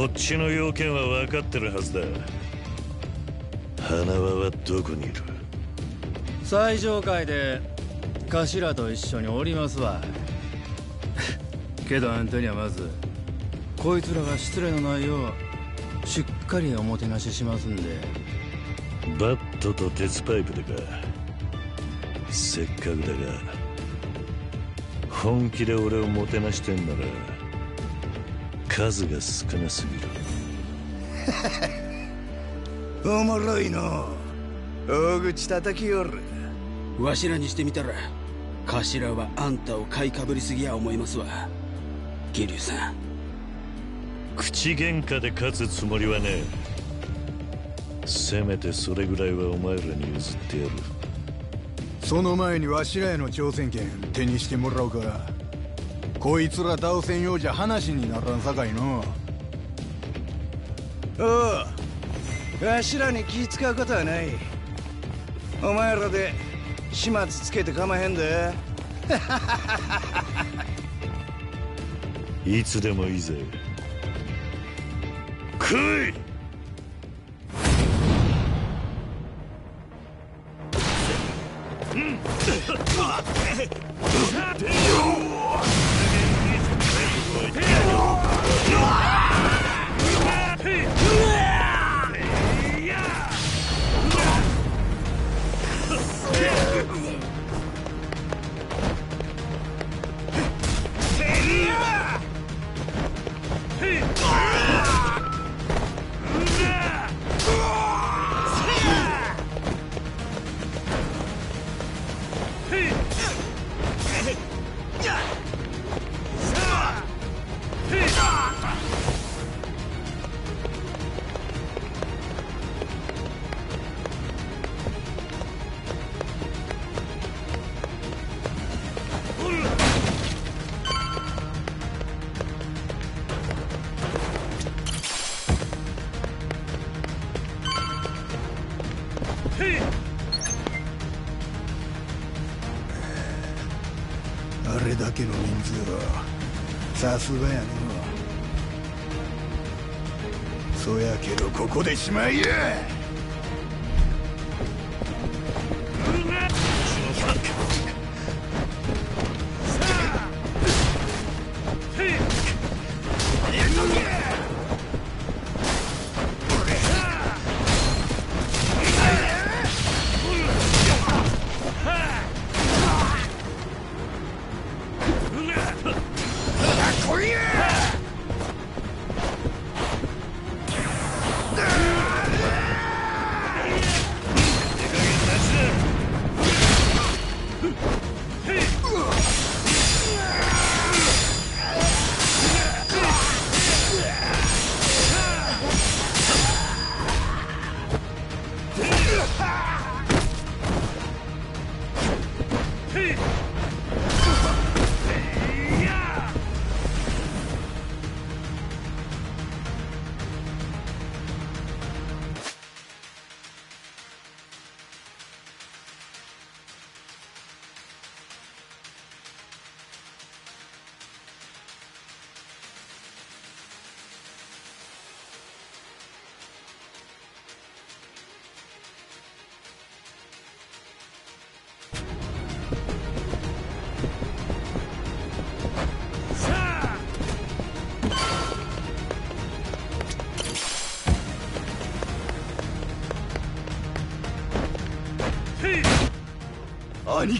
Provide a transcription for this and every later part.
こっちの要件は分かってるはずだ。花輪はどこにいる？最上階で頭と一緒におりますわ。けどあんたにはまずこいつらが失礼のないようしっかりおもてなししますんで。バットと鉄パイプでか。せっかくだが本気で俺をもてなしてんなら数が少なすぎる。おもろいの。大口叩きよる。わしらにしてみたら頭はあんたを買いかぶりすぎや思いますわ。桐生さん。口喧嘩で勝つつもりはねえ。せめてそれぐらいはお前らに譲ってやる。その前にわしらへの挑戦権手にしてもらうかこいつら倒せんようじゃ話にならんさかいの。おうわしらに気使うことはない。お前らで始末つけてかまへんで。いつでもいいぜ。来いさすがやのそやけどここでしまいや。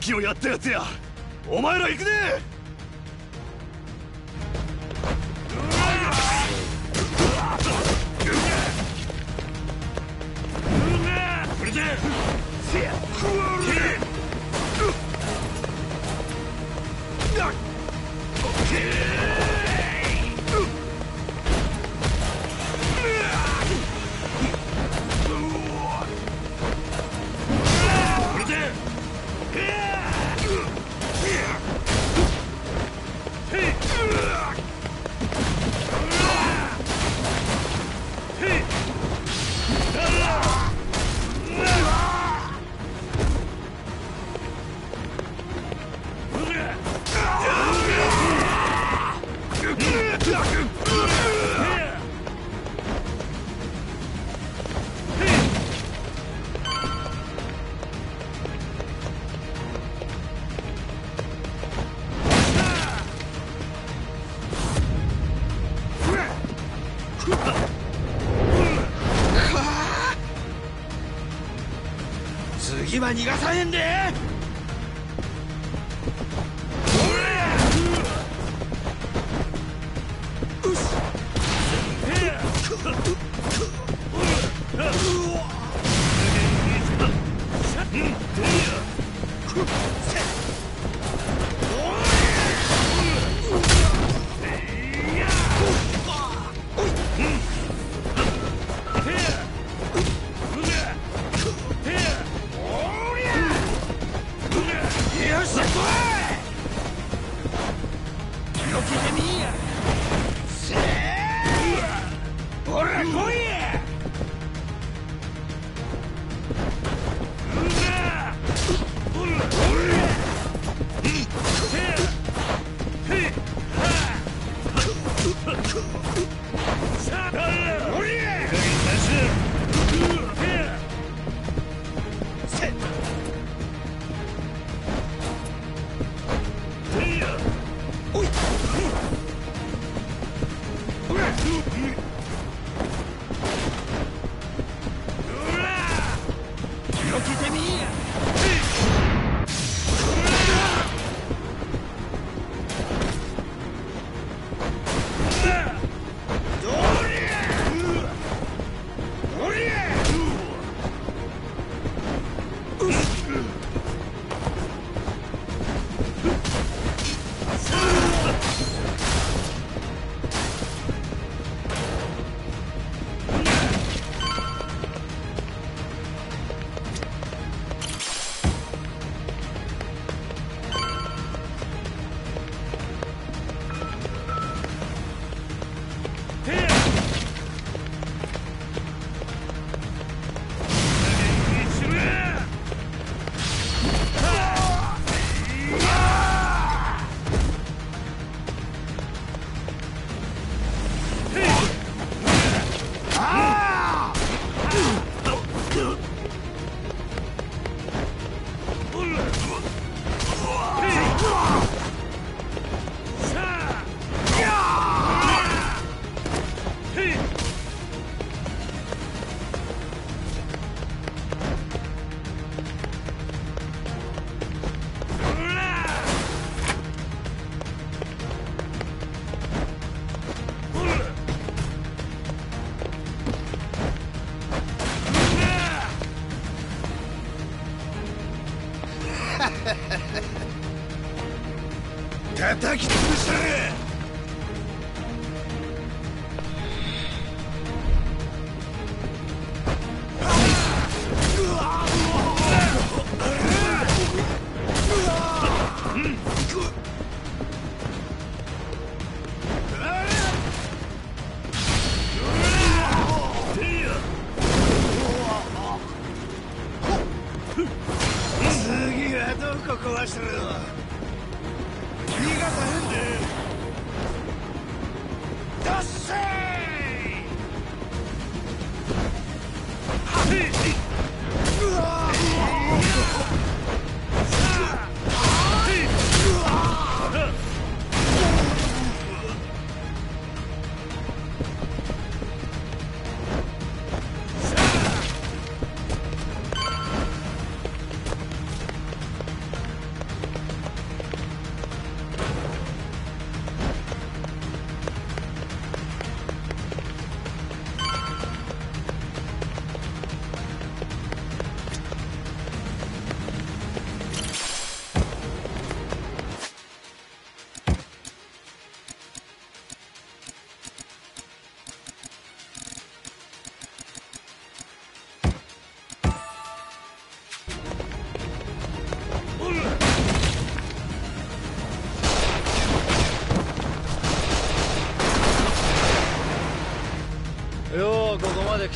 兄貴をやったやつや。お前ら行くねは逃がさへんで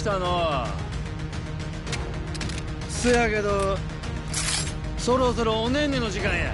たのせやけどそろそろおねんねの時間や。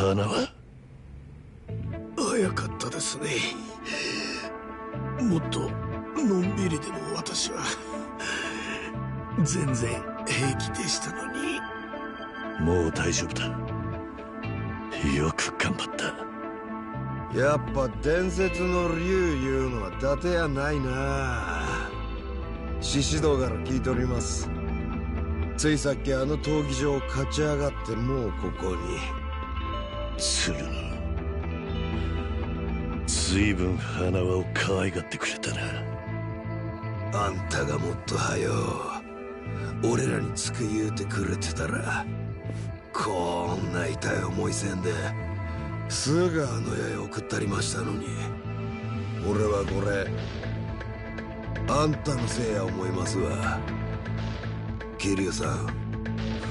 花は？早かったですね。もっとのんびりでも私は。全然平気でしたのに。もう大丈夫だ。よく頑張った。やっぱ伝説の竜いうのは伊達やないな。獅子堂から聞いております。ついさっきあの闘技場を勝ち上がってもうここに鶴野随分花輪を可愛がってくれたな。あんたがもっと早う俺らにつく言うてくれてたらこんな痛い思いせんですぐあの世へ送ったりましたのに。俺はこれあんたのせいや思いますわ。桐生さん。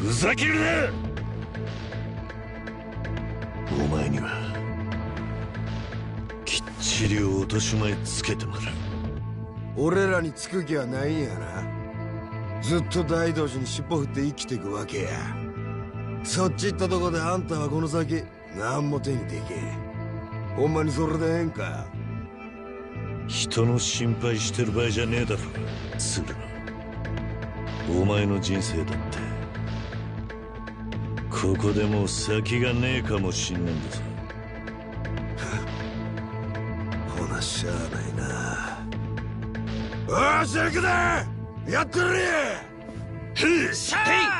ふざけるなきっちり落とし前つけてもらう。俺らにつく気はないんやな。ずっと大道寺に尻尾振って生きていくわけや。そっち行ったとこであんたはこの先何も手にできん。ほんまにそれでええんか？人の心配してる場合じゃねえだろ。鶴。野お前の人生だって。ここでもう先がねえかもしんねえんだぞないなよし行くぜやってるへい。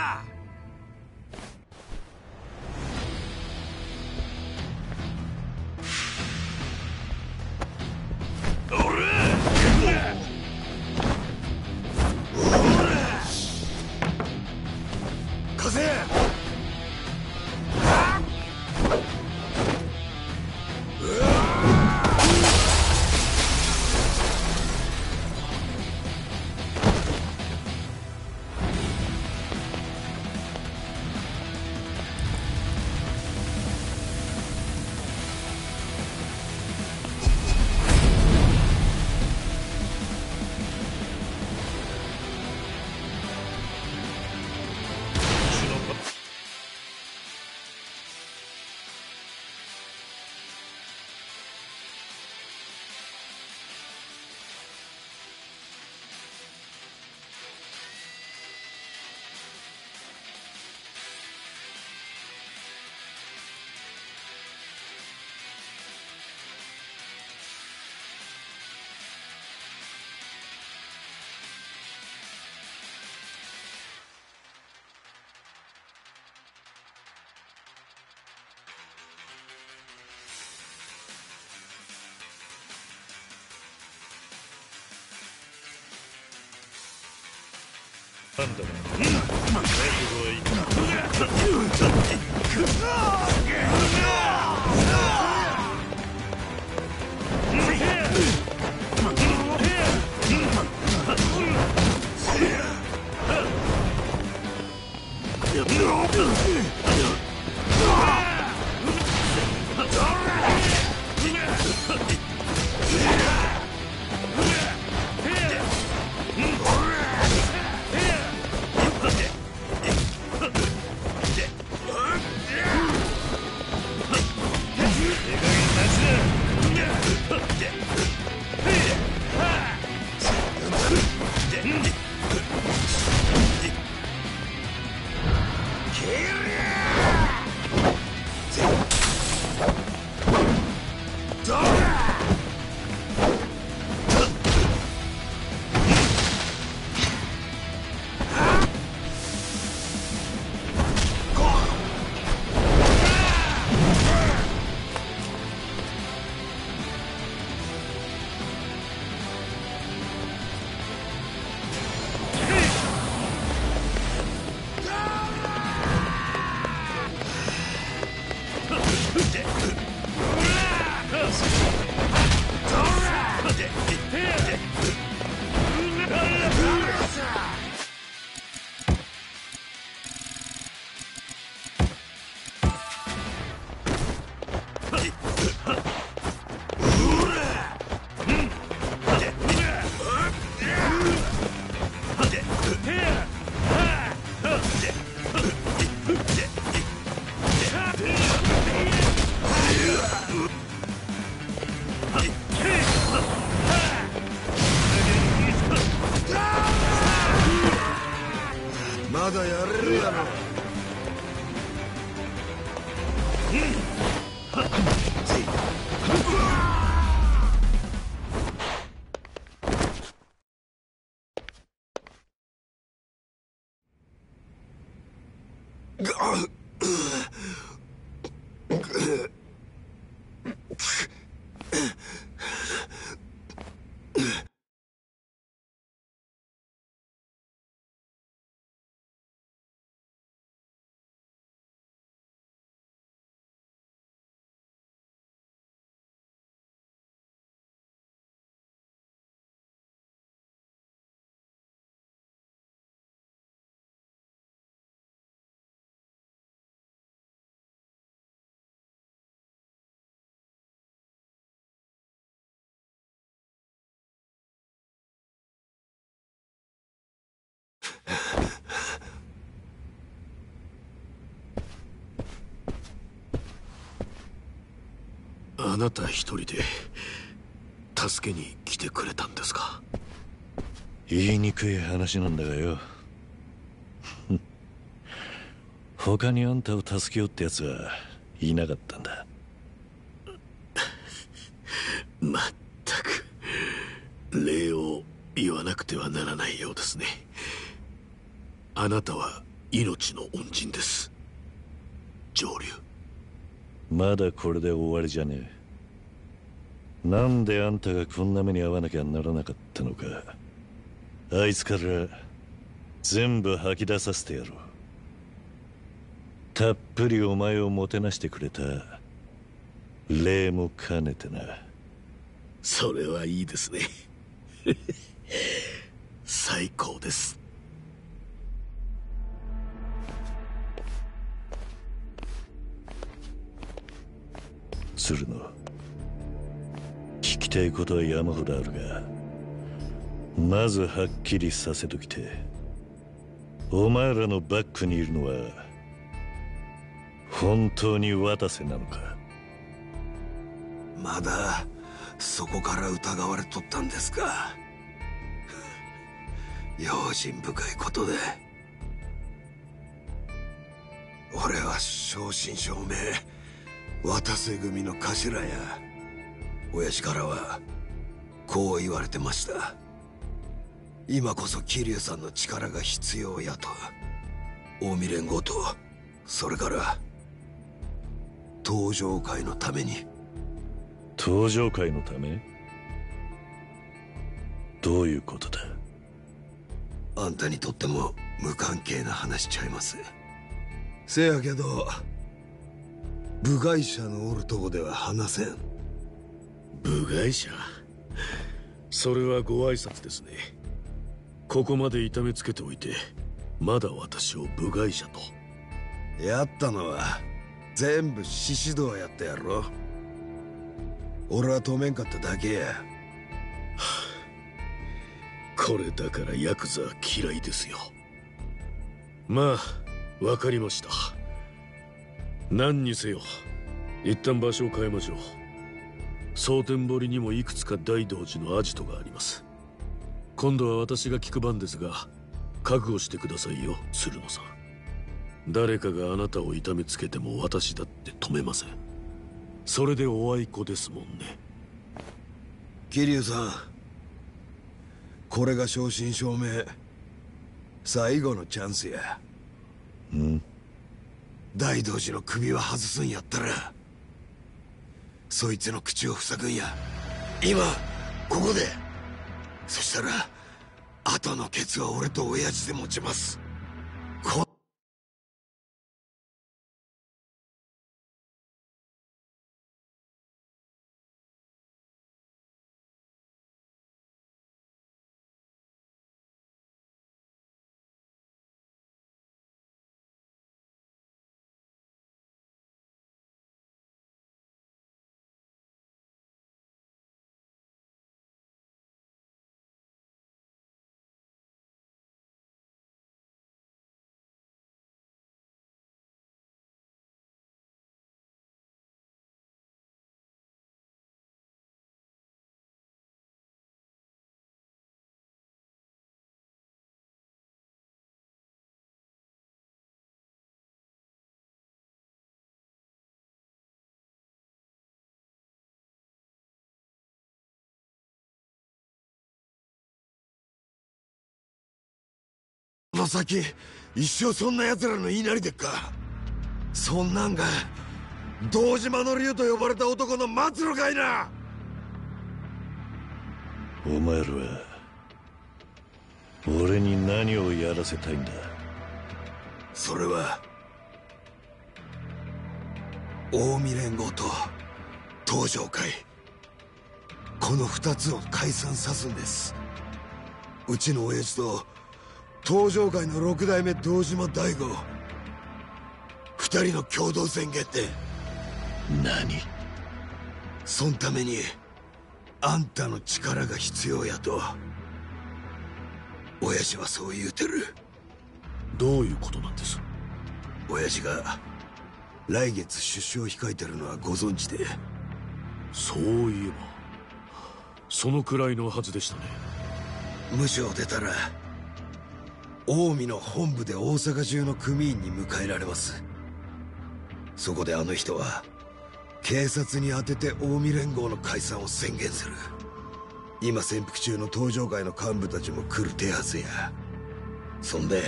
なん。だな。あなた一人で助けに来てくれたんですか？言いにくい話なんだがよ。他にあんたを助けようってやつはいなかったんだ。まったく礼を言わなくてはならないようですね。あなたは命の恩人です。上流。まだこれで終わりじゃねえなんであんたがこんな目に遭わなきゃならなかったのか。あいつから全部吐き出させてやろう。たっぷりお前をもてなしてくれた。礼も兼ねてな。それはいいですね。最高です。鶴野。聞きたいことは山ほどあるがまずはっきりさせときてお前らのバックにいるのは本当に渡瀬なのか？まだそこから疑われとったんですか？用心深いことで。俺は正真正銘渡瀬組の頭や。親父からはこう言われてました。今こそ桐生さんの力が必要やと。近江連合とそれから登場会のために。登場会のため？どういうことだ？あんたにとっても無関係な話ちゃいます。せやけど部外者のおるとこでは話せん部外者。それはご挨拶ですね。ここまで痛めつけておいてまだ私を部外者と。やったのは全部獅子道やったやろ。俺は止めんかっただけや。これだからヤクザは嫌いですよ。まあわかりました。何にせよ一旦場所を変えましょう蒼天堀にもいくつか大道寺のアジトがあります。今度は私が聞く番ですが覚悟してくださいよ鶴野さん。誰かがあなたを痛めつけても私だって止めません。それでおあいこですもんね。桐生さんこれが正真正銘最後のチャンスや。ん。大道寺の首は外すんやったらそいつの口を塞ぐんや。今ここで。そしたら後のケツは俺と親父で持ちます。の先一生そんな奴らの言いなりでっか。そんなんが堂島の竜と呼ばれた男の末路かいな。お前らは俺に何をやらせたいんだ？それは近江連合と東上会この二つを解散さすんです。うちの親父と東上会の六代目堂島大吾。二人の共同宣言って。何？そんためにあんたの力が必要やと。親父はそう言うてる。どういうことなんです？親父が来月出所を控えてるのはご存知で。そういえばそのくらいのはずでしたね。無償出たら近江の本部で大阪中の組員に迎えられます。そこであの人は警察に当てて近江連合の解散を宣言する。今潜伏中の東上会の幹部たちも来る手はずや。そんで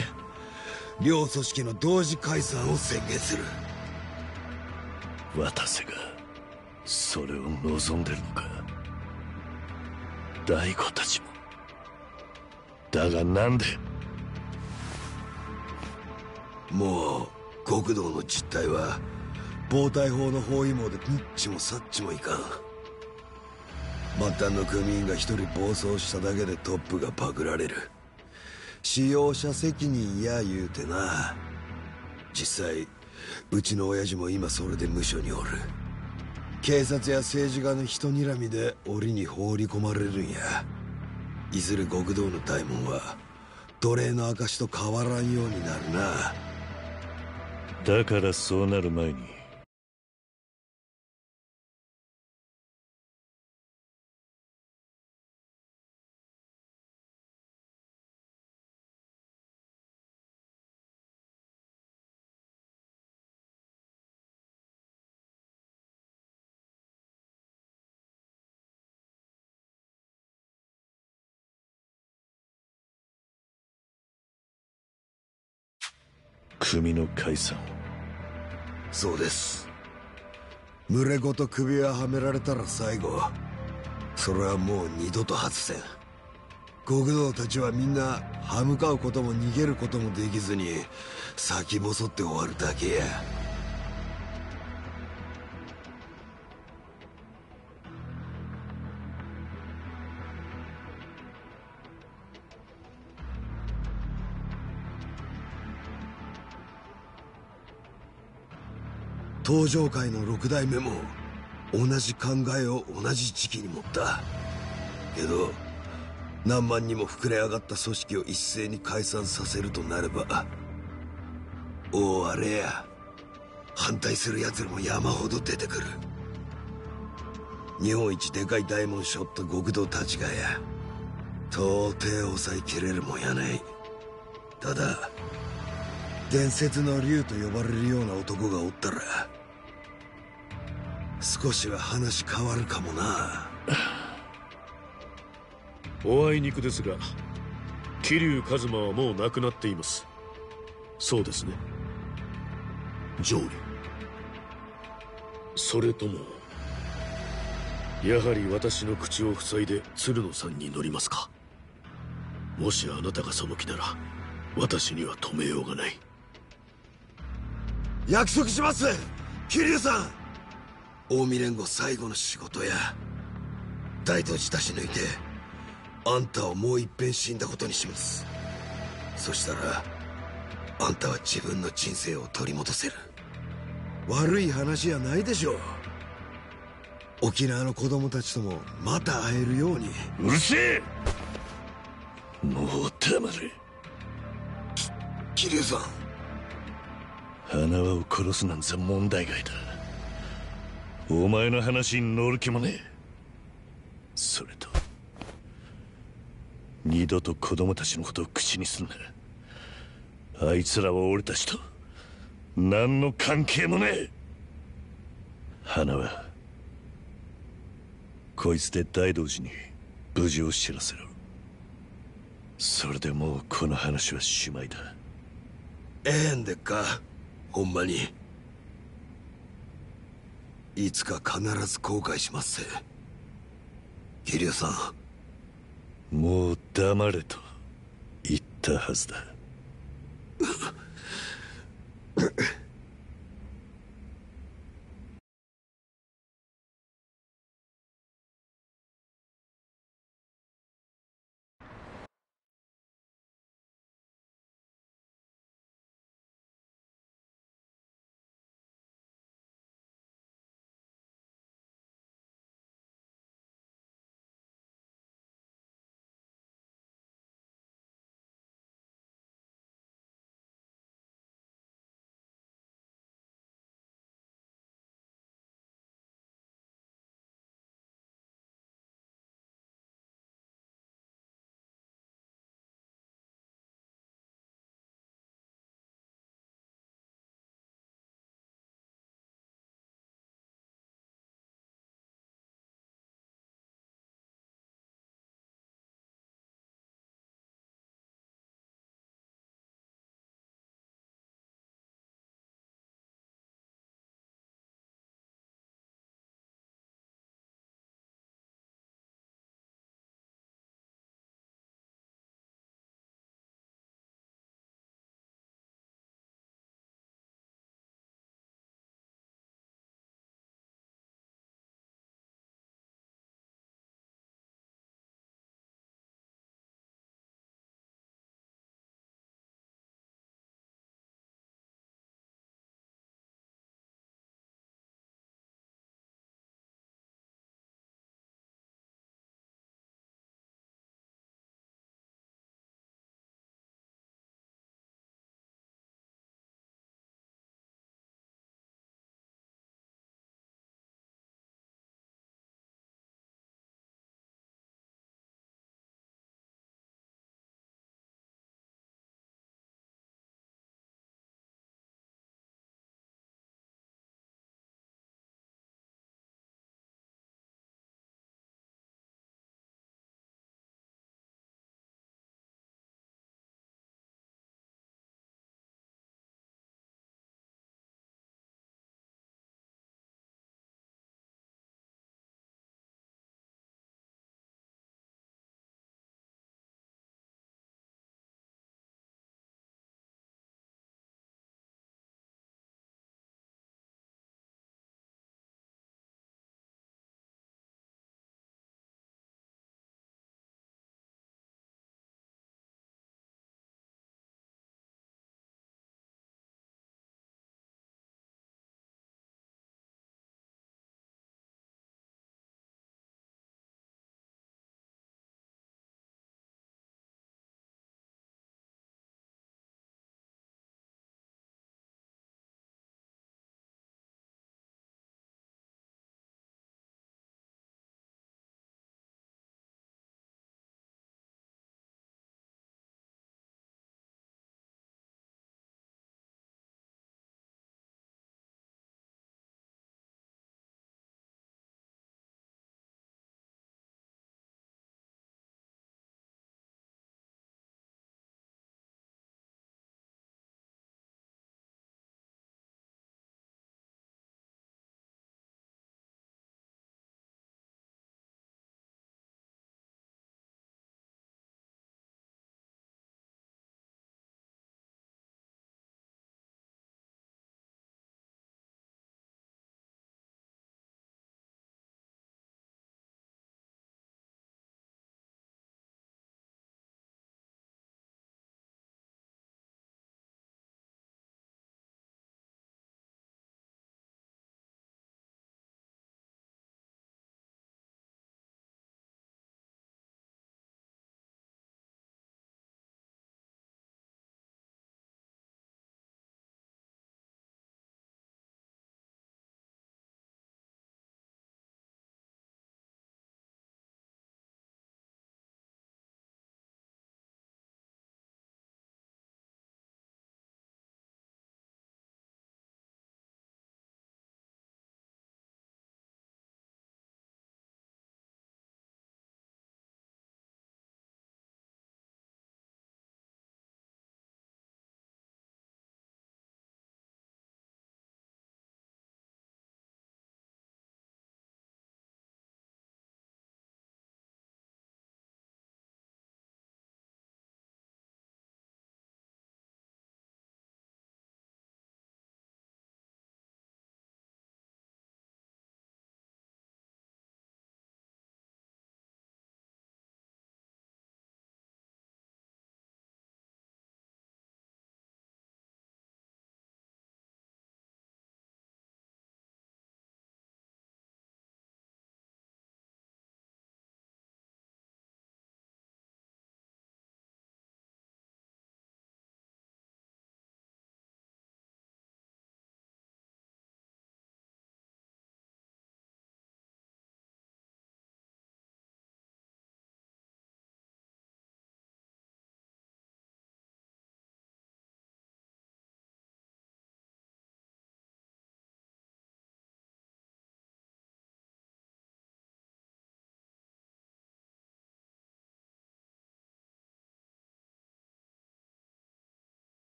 両組織の同時解散を宣言する。渡瀬がそれを望んでるのか。大悟たちも。だがなんでもう極道の実態は暴対法の包囲網でニッチもサッチもいかん。末端の組員が一人暴走しただけでトップがパクられる。使用者責任や言うてな。実際うちの親父も今それで無所におる。警察や政治家の人睨みで檻に放り込まれるんや。いずれ極道の大門は奴隷の証と変わらんようになるな。だからそうなる前に。組の解散そうです。群れごと首輪はめられたら最後それはもう二度と外せん。極道たちはみんな歯向かうことも逃げることもできずに先細って終わるだけや。東上会の六代目も同じ考えを同じ時期に持った。けど何万にも膨れ上がった組織を一斉に解散させるとなれば大あれや反対する奴らも山ほど出てくる。日本一でかい大門しょった極道たちがや到底抑えきれるもんやない。ただ伝説の竜と呼ばれるような男がおったら少しは話変わるかもな。おあいにくですが桐生一馬はもう亡くなっています。そうですね。上理それともやはり私の口を塞いで鶴野さんに乗りますか。もしあなたがその気なら私には止めようがない。約束します桐生さん近江連合最後の仕事や。大東寺出し抜いてあんたをもう一遍死んだことにします。そしたらあんたは自分の人生を取り戻せる。悪い話やないでしょう。沖縄の子供たちともまた会えるように。うるせえ！もう黙れ。桐生さん。花輪を殺すなんざ問題外だお前の話に乗る気もねえ。それと二度と子供たちのことを口にすんな。あいつらは俺たちと何の関係もねえ。花はこいつで大道寺に無事を知らせろ。それでもうこの話はしまいだ。ええんでっかほんまに。いつか必ず後悔しますぜ桐生さん。もう黙れと言ったはずだ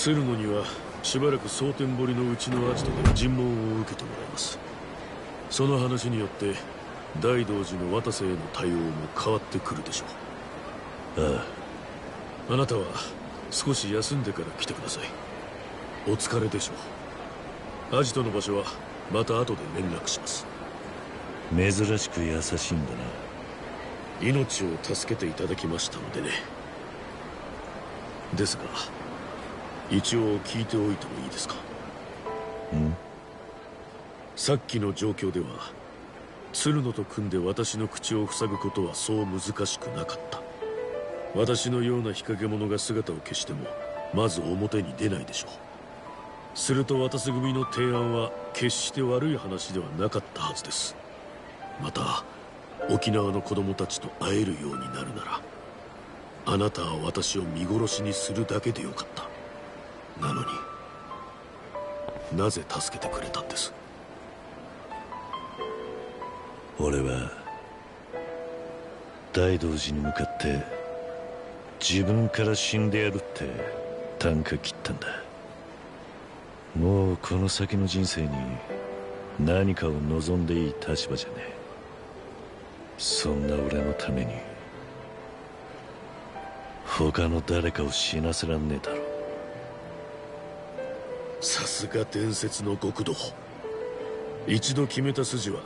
鶴野にはしばらく蒼天堀のうちのアジトで尋問を受けてもらいます。その話によって大道寺の渡瀬への対応も変わってくるでしょう。あ。あなたは少し休んでから来てください。お疲れでしょう。アジトの場所はまた後で連絡します。珍しく優しいんだな。命を助けていただきましたのでね。ですが一応聞いておいてもいいですか？ん。さっきの状況では鶴野と組んで私の口を塞ぐことはそう難しくなかった。私のような日陰者が姿を消してもまず表に出ないでしょう。すると渡瀬組の提案は決して悪い話ではなかったはずです。また沖縄の子供たちと会えるようになるならあなたは私を見殺しにするだけでよかったなのに。なぜ助けてくれたんです？俺は大道寺に向かって自分から死んでやるって短歌切ったんだ。もうこの先の人生に何かを望んでいい立場じゃねえ。そんな俺のために他の誰かを死なせらんねえだろ。さすが伝説の極道一度決めた筋は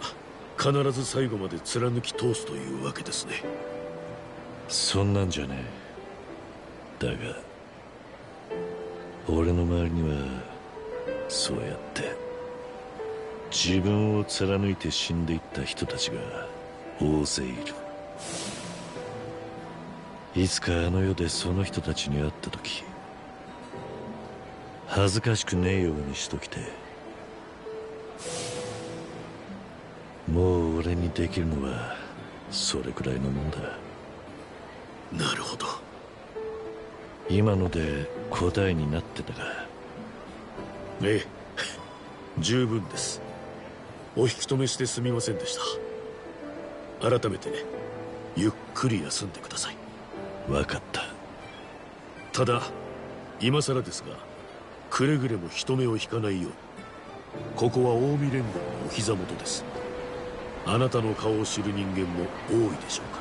必ず最後まで貫き通すというわけですね。そんなんじゃねえ。だが俺の周りにはそうやって自分を貫いて死んでいった人たちが大勢いる。いつかあの世でその人たちに会った時恥ずかしくねえようにしときて。もう俺にできるのはそれくらいのもんだ。なるほど。今ので答えになってたかええ。十分です。お引き止めしてすみませんでした。改めてゆっくり休んでください。分かった。ただ今更ですがくれぐれも人目を引かないようにここは近江連合のお膝元です。あなたの顔を知る人間も多いでしょう。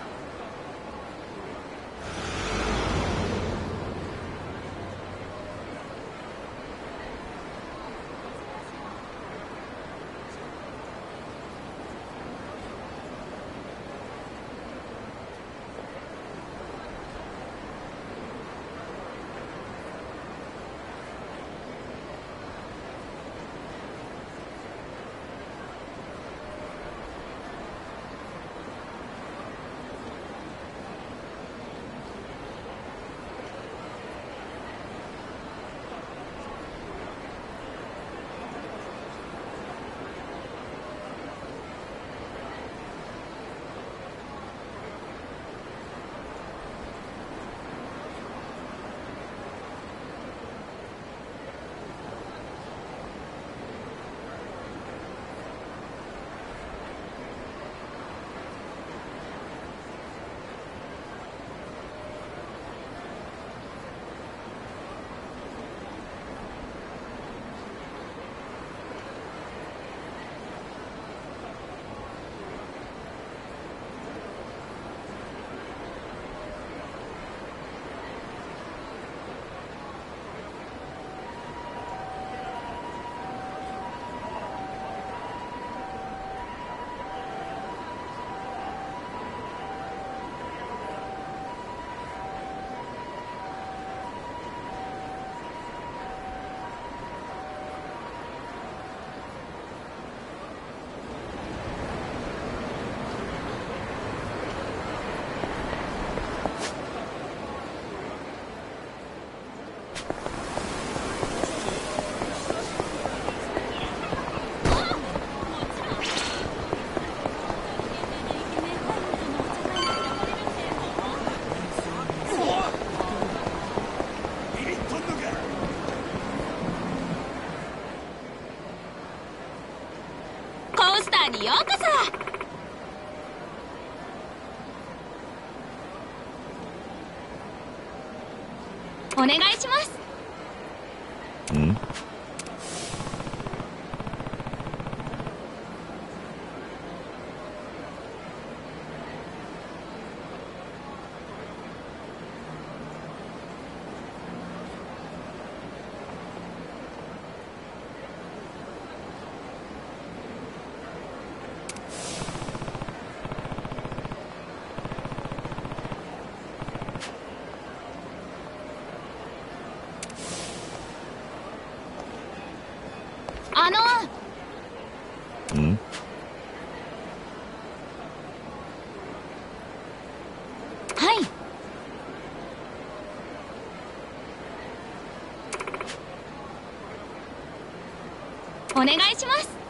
お願いします。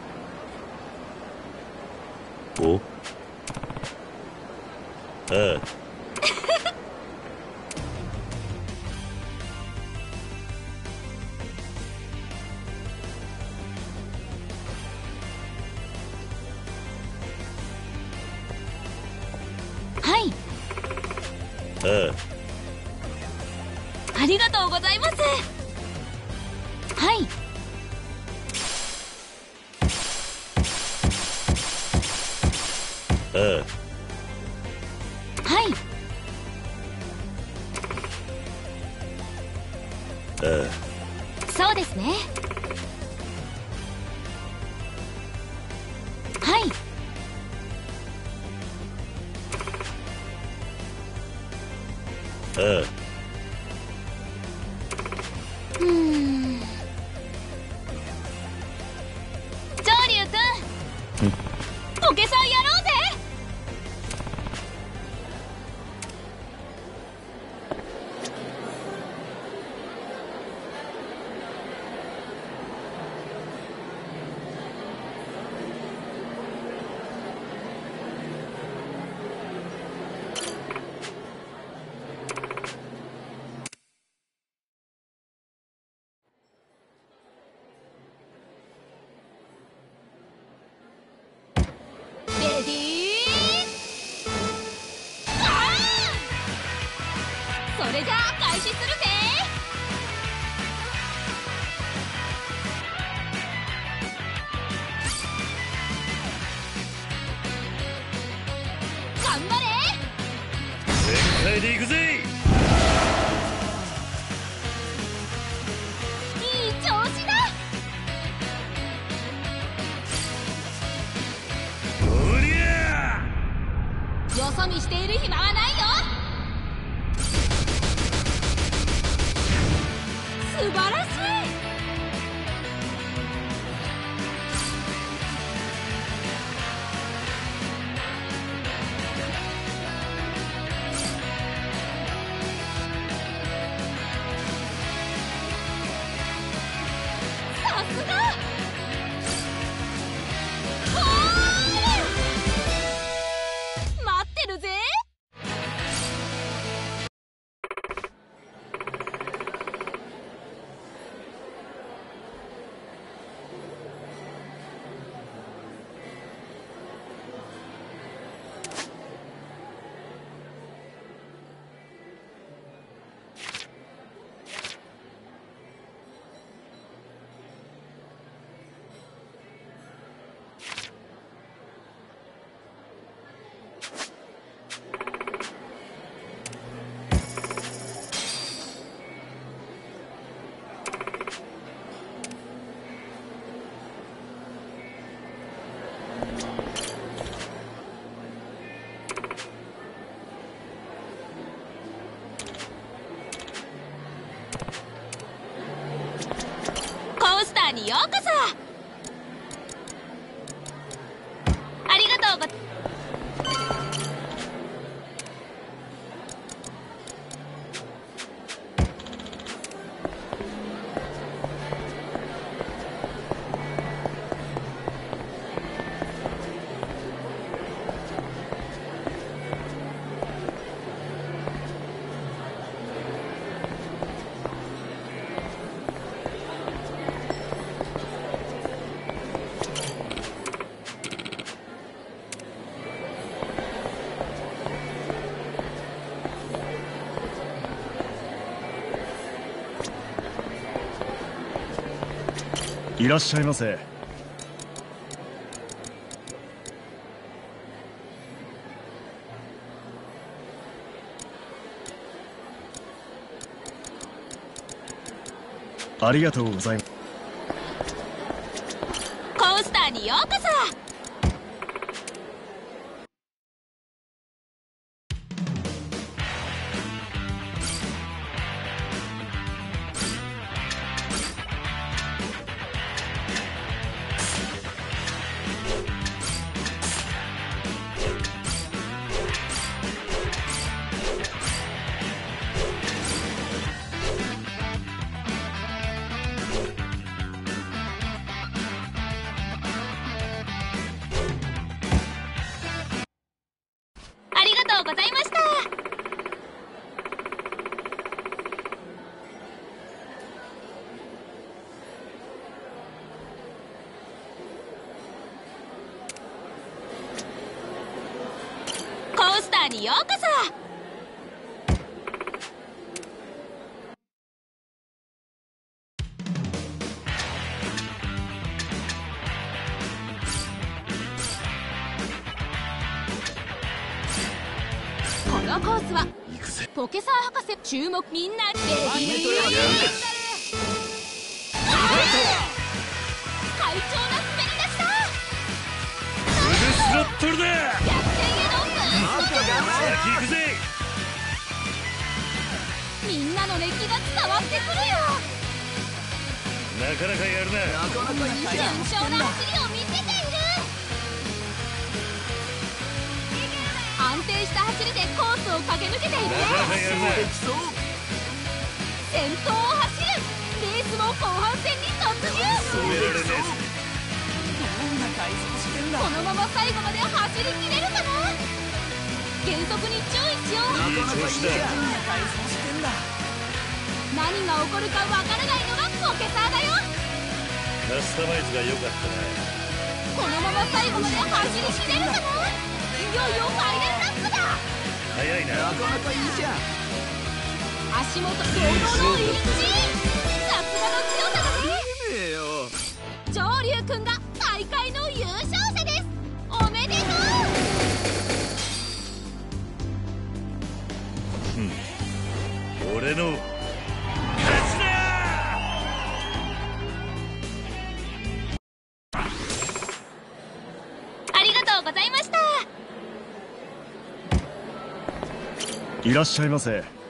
Uh. Hmm. ようこいらっしゃいませ。ありがとうございます。注目みんなレディーいらっしゃいませ。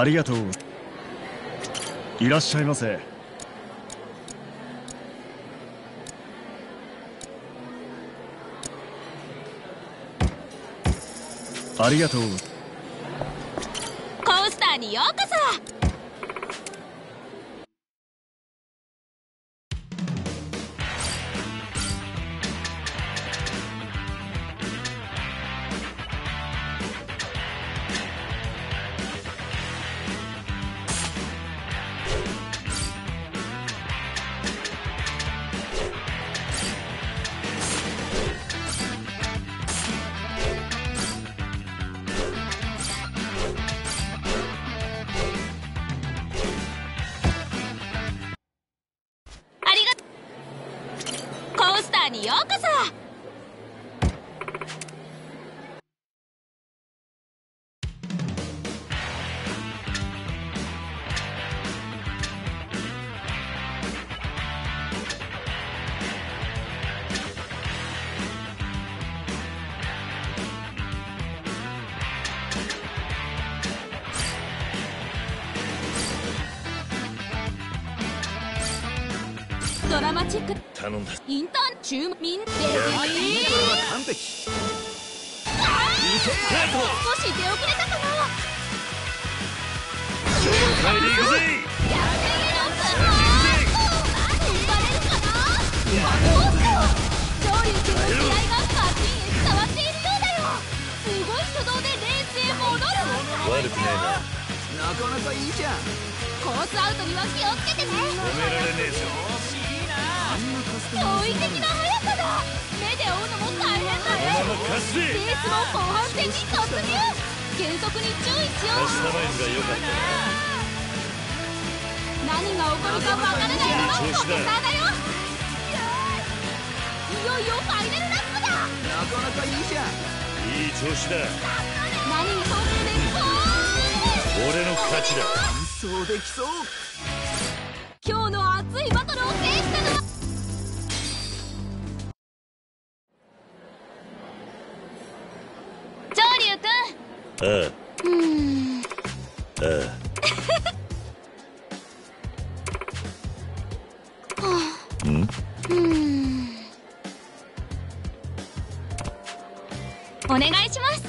ありがとう。いらっしゃいませ。ありがとう。コースターにようこそ。うん。お願いします。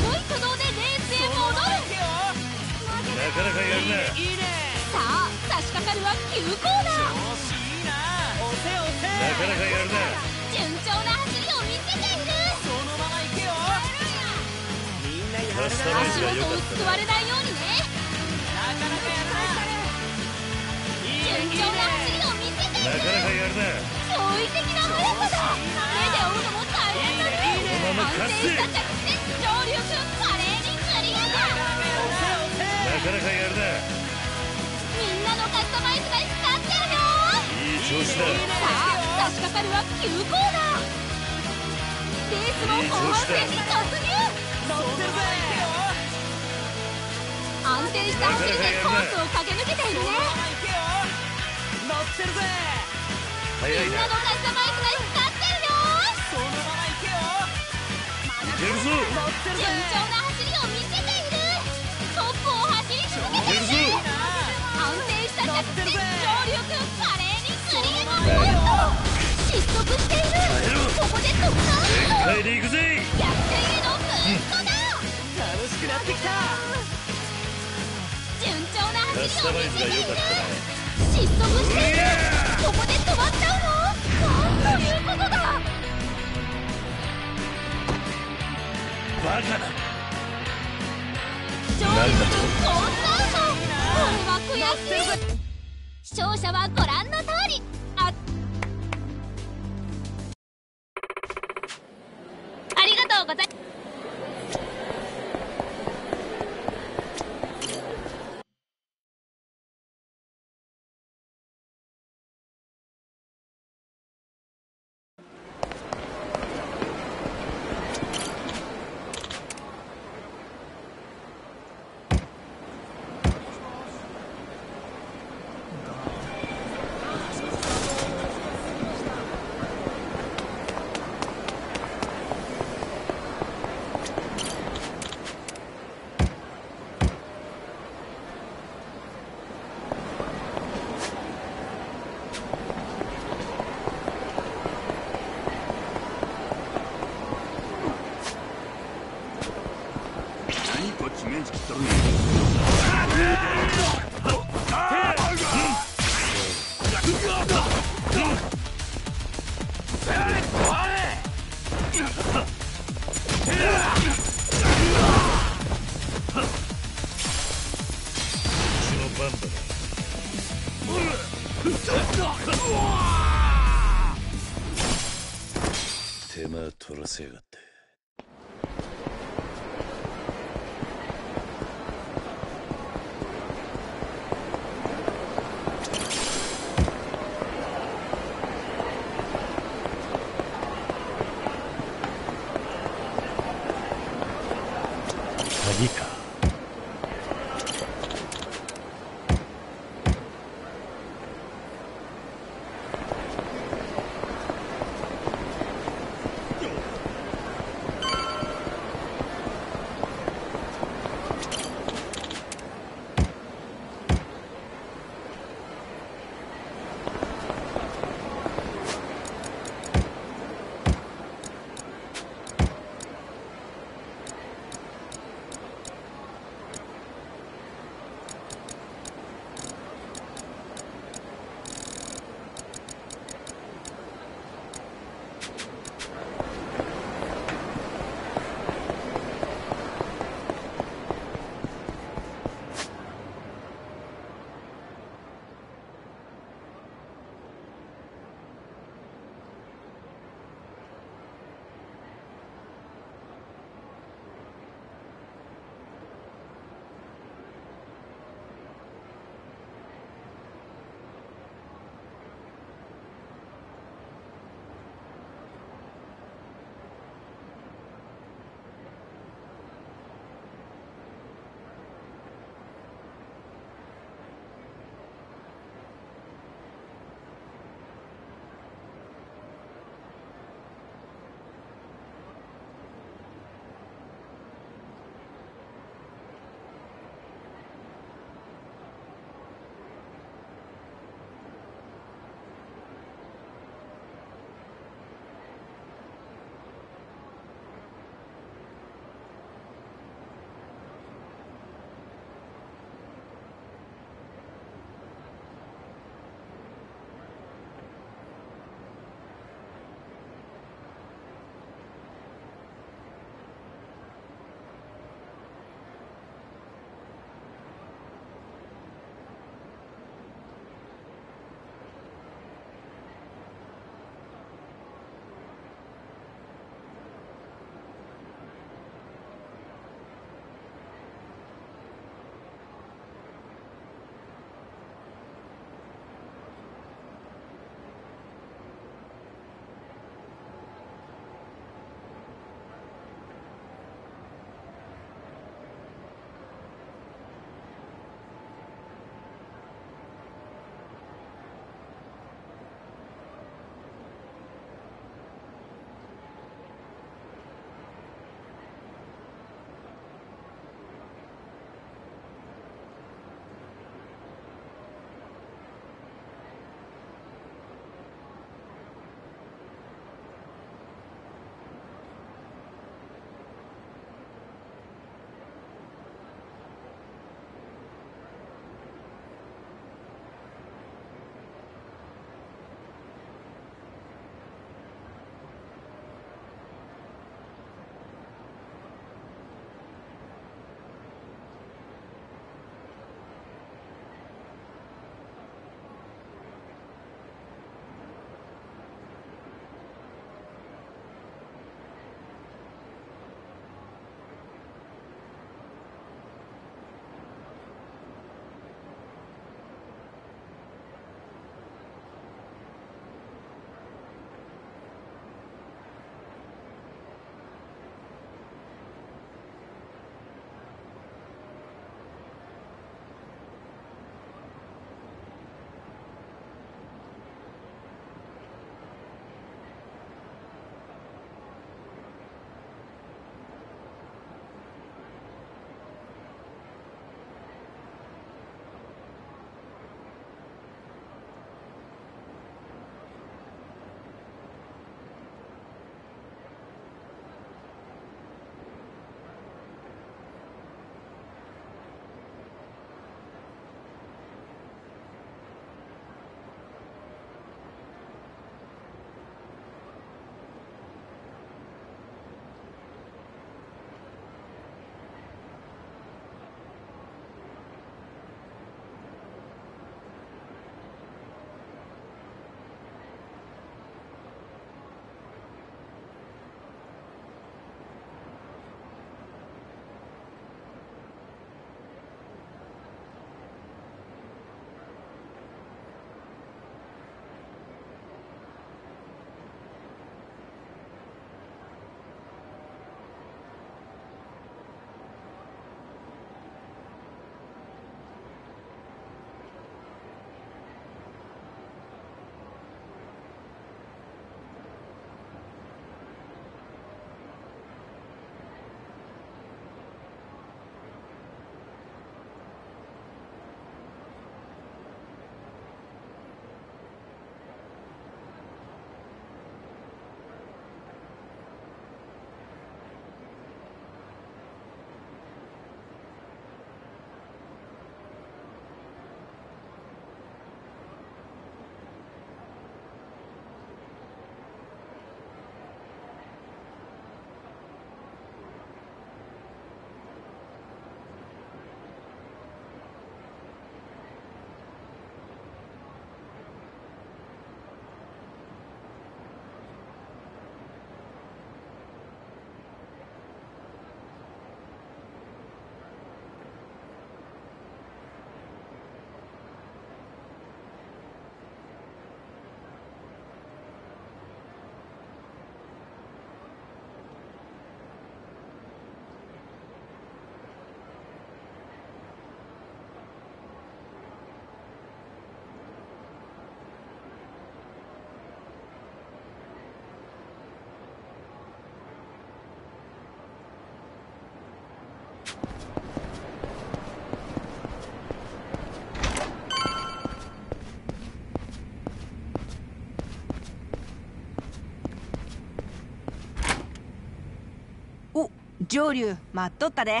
上流待っとったで。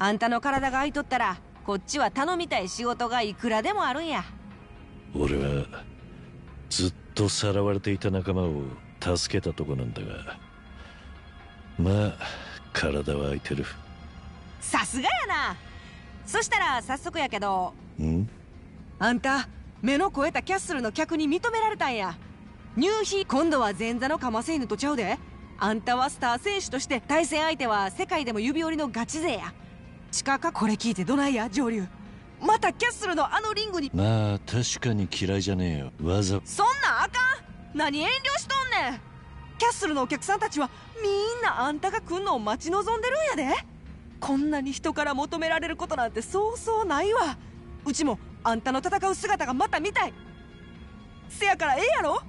あんたの体が空いとったらこっちは頼みたい仕事がいくらでもあるんや。俺はずっとさらわれていた仲間を助けたとこなんだがまあ体は空いてる。さすがやな。そしたら早速やけどん？あんた目の肥えたキャッスルの客に認められたんや。入費今度は前座のカマセイヌとちゃうで。あんたはスター選手として対戦相手は世界でも指折りのガチ勢や近かこれ聞いてどないや上流。またキャッスルのあのリングに。まあ確かに嫌いじゃねえよ。わざ。そんなんあかん。何遠慮しとんねん。キャッスルのお客さんたちはみんなあんたが来んのを待ち望んでるんやで。こんなに人から求められることなんてそうそうないわ。うちもあんたの戦う姿がまた見たい。せやからええやろ。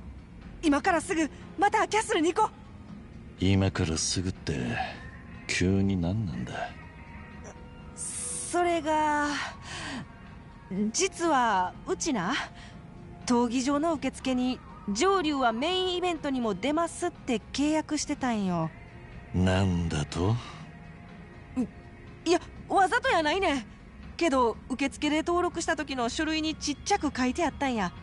今からすぐまたキャッスルに行こう。今からすぐって急に何なんだそれが実はうちな闘技場の受付に上流はメインイベントにも出ますって契約してたんよ。なんだと？いやわざとやないねん。けど受付で登録した時の書類にちっちゃく書いてあったんや。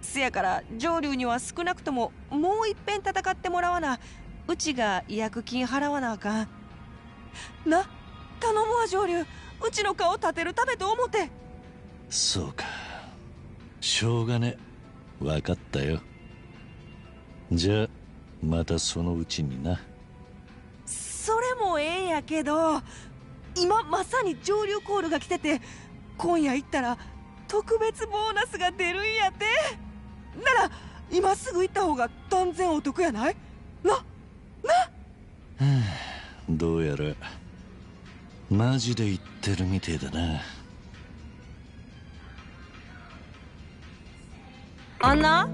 せやから上流には少なくとももういっぺん戦ってもらわな。うちが違約金払わなあかん。な頼むわ上流。うちの顔立てるためと思って。そうか。しょうがね。分かったよ。じゃあまたそのうちにな。それもええんやけど今まさに上流コールが来てて今夜行ったら特別ボーナスが出るんやって。なら今すぐ行った方が断然お得やない？なな。どうやらマジで言ってるみてえだな。あんな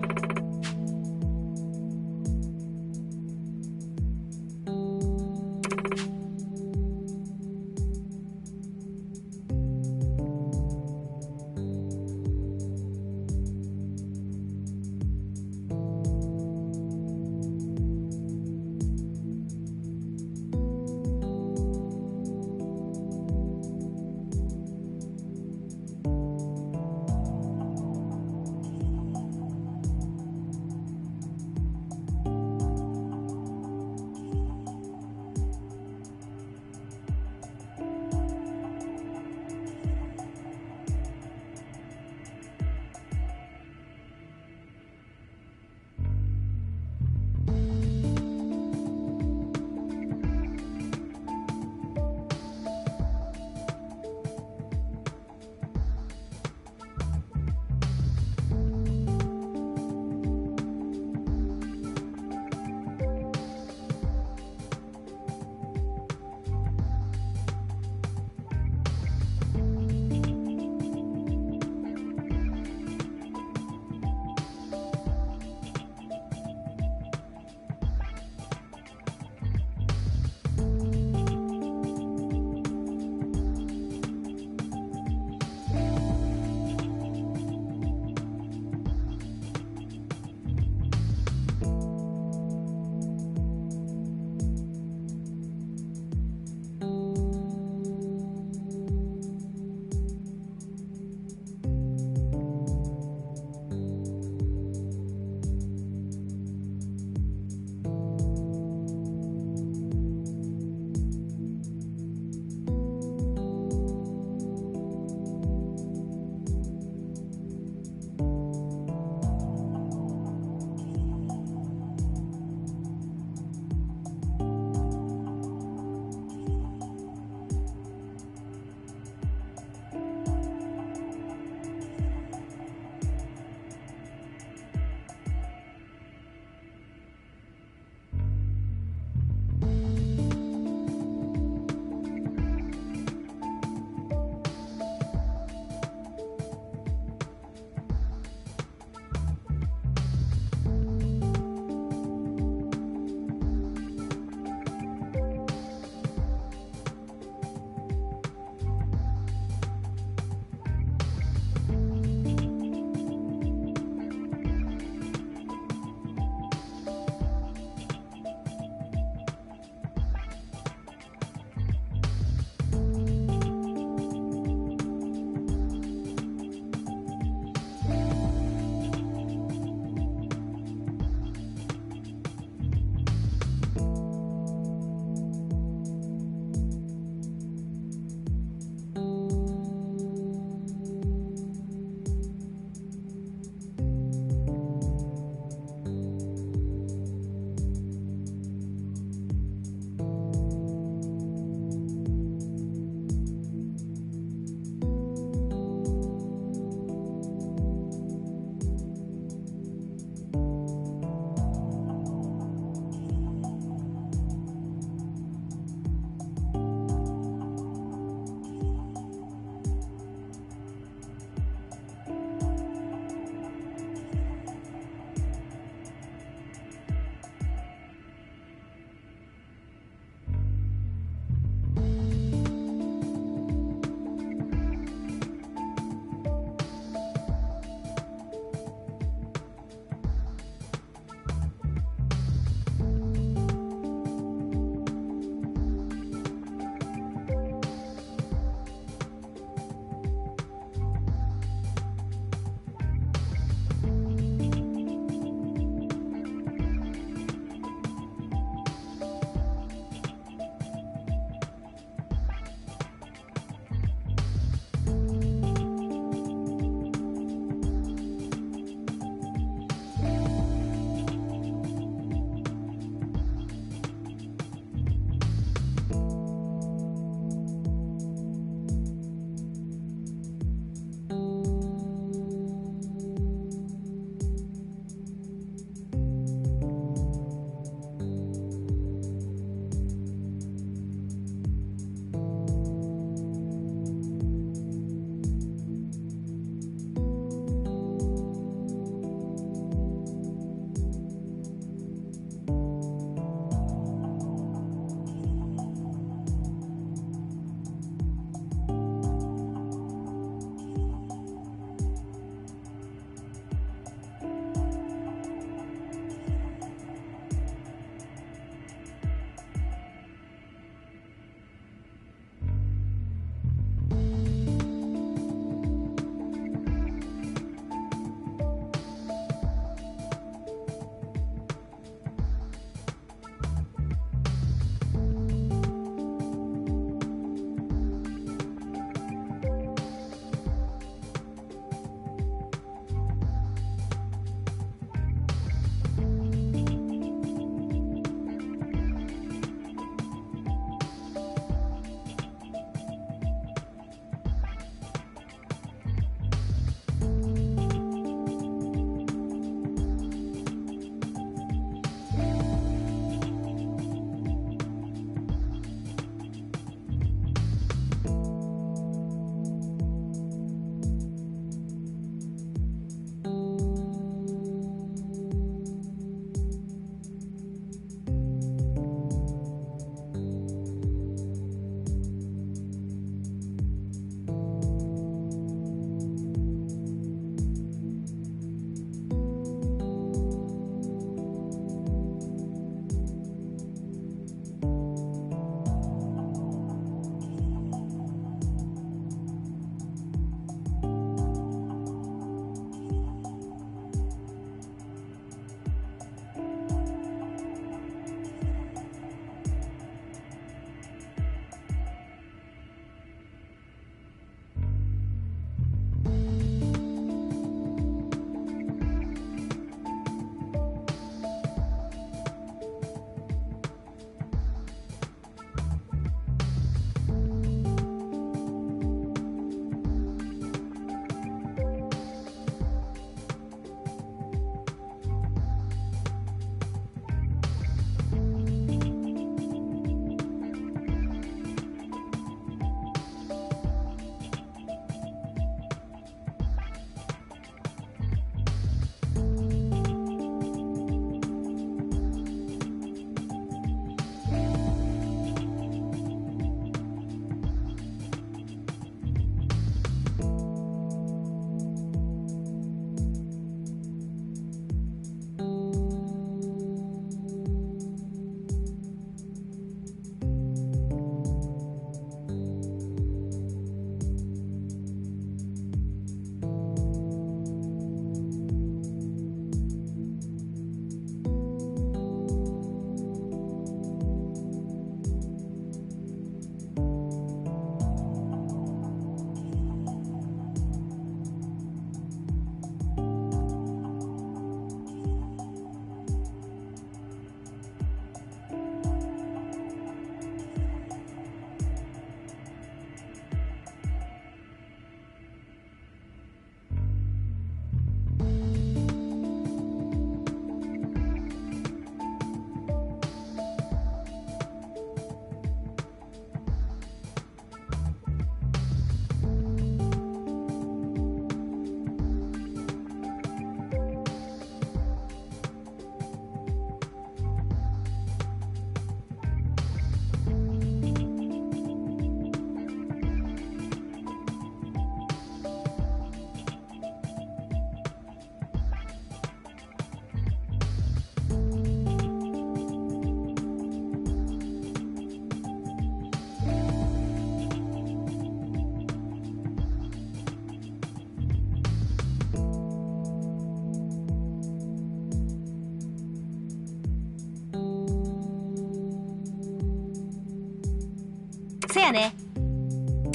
やね。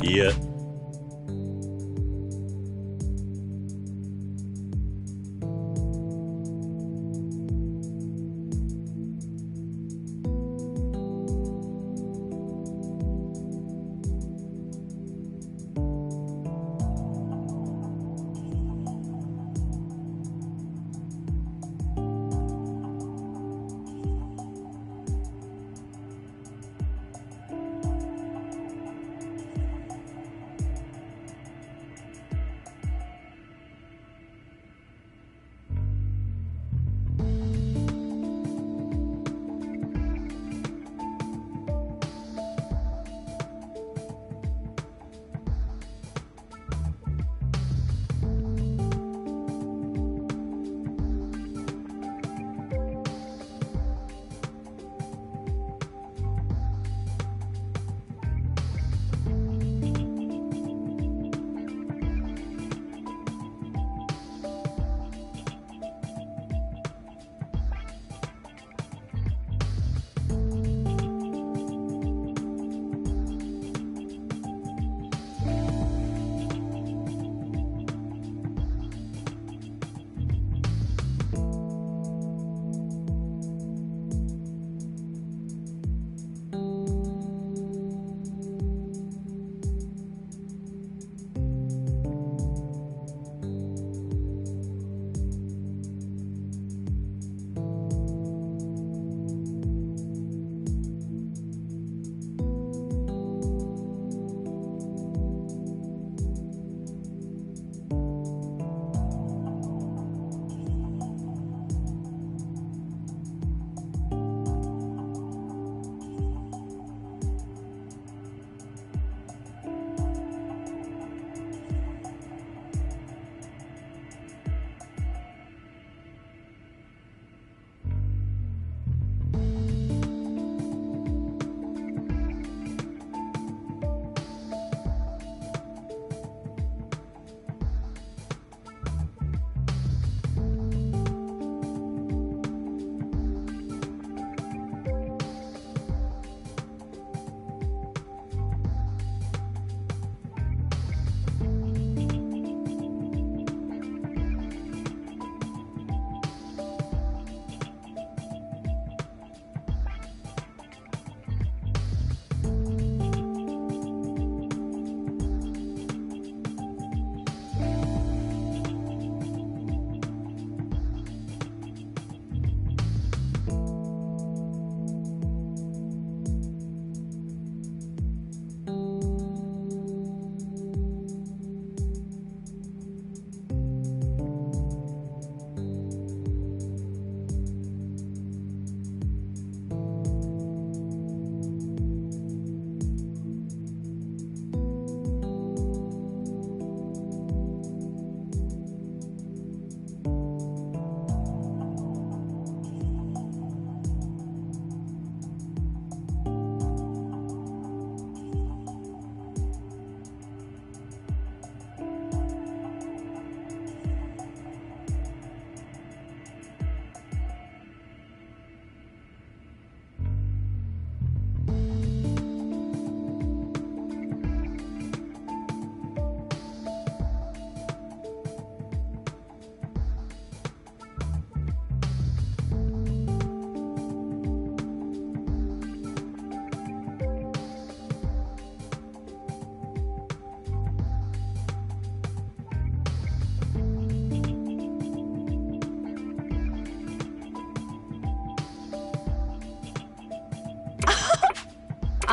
いや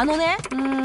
のねうん。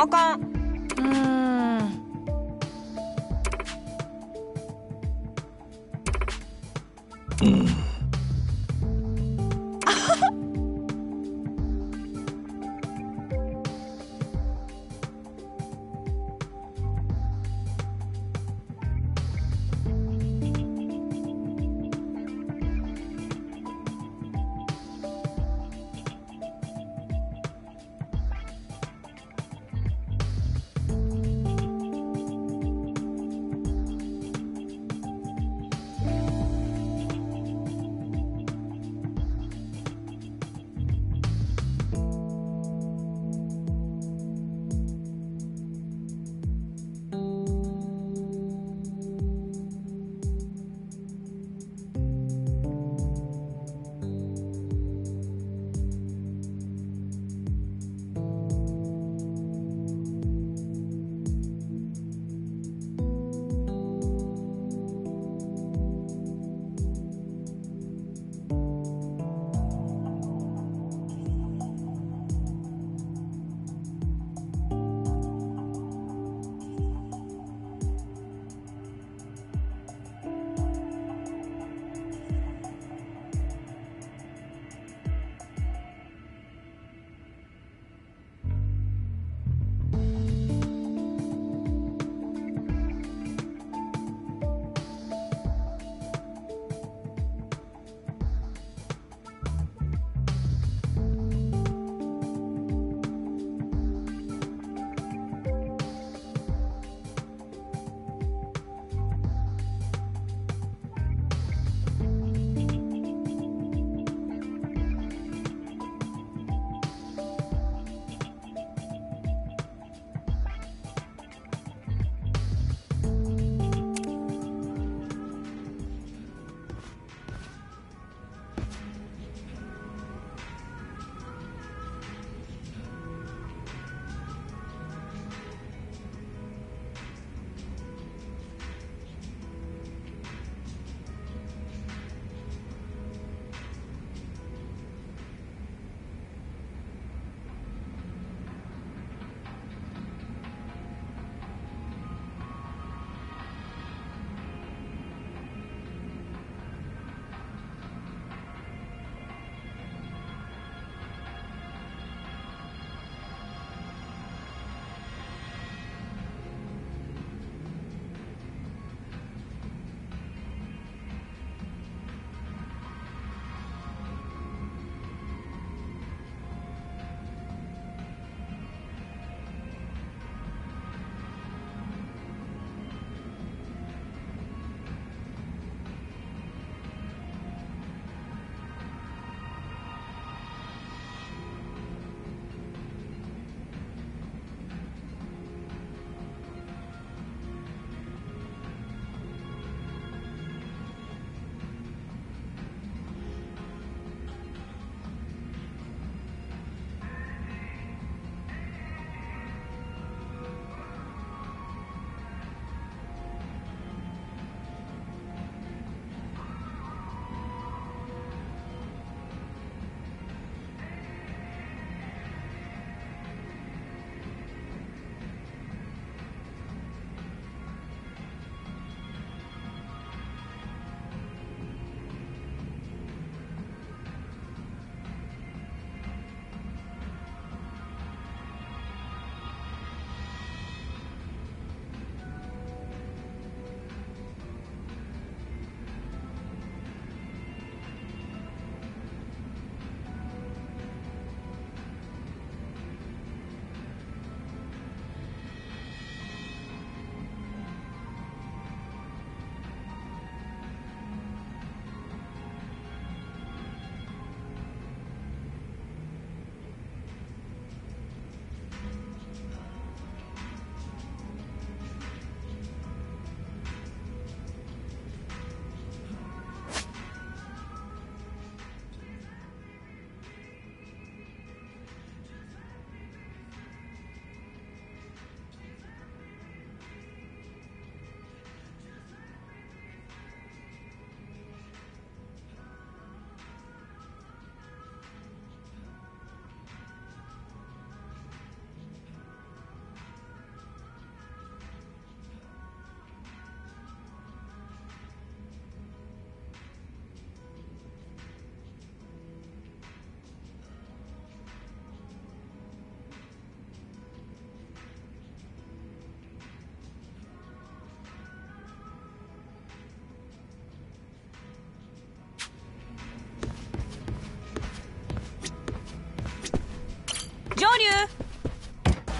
あかん。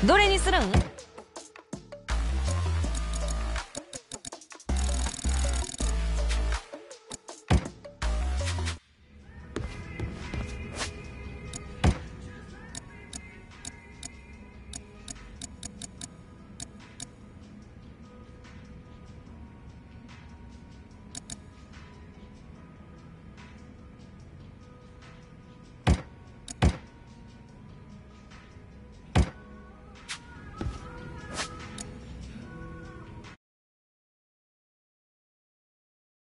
どれにするん？